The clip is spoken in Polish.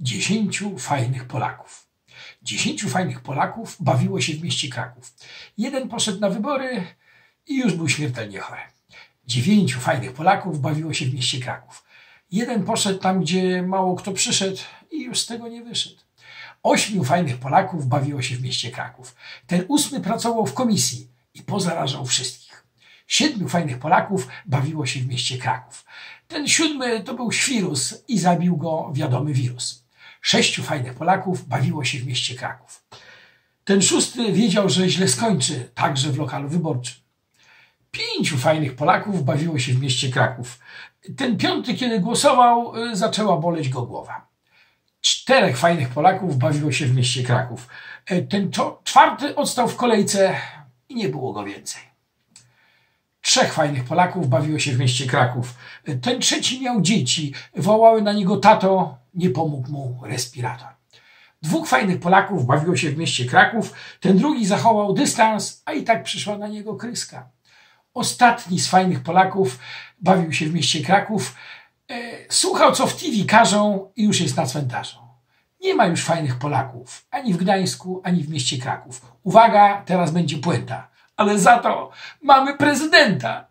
dziesięciu fajnych Polaków. Dziesięciu fajnych Polaków bawiło się w mieście Kraków. Jeden poszedł na wybory i już był śmiertelnie chory. Dziewięciu fajnych Polaków bawiło się w mieście Kraków. Jeden poszedł tam, gdzie mało kto przyszedł i już z tego nie wyszedł. Ośmiu fajnych Polaków bawiło się w mieście Kraków. Ten ósmy pracował w komisji i pozarażał wszystkich. Siedmiu fajnych Polaków bawiło się w mieście Kraków. Ten siódmy to był świrus i zabił go wiadomy wirus. Sześciu fajnych Polaków bawiło się w mieście Kraków. Ten szósty wiedział, że źle skończy, także w lokalu wyborczym. Pięciu fajnych Polaków bawiło się w mieście Kraków. Ten piąty, kiedy głosował, y, zaczęła boleć go głowa. Czterech fajnych Polaków bawiło się w mieście Kraków. Y, ten czwarty odstał w kolejce i nie było go więcej. Trzech fajnych Polaków bawiło się w mieście Kraków. Y, ten trzeci miał dzieci. Wołały na niego tato, nie pomógł mu respirator. Dwóch fajnych Polaków bawiło się w mieście Kraków. Ten drugi zachował dystans, a i tak przyszła na niego kryska. Ostatni z fajnych Polaków bawił się w mieście Kraków. E, słuchał, co w TV każą i już jest na cmentarzu. Nie ma już fajnych Polaków, ani w Gdańsku, ani w mieście Kraków. Uwaga, teraz będzie puenta. Ale za to mamy prezydenta.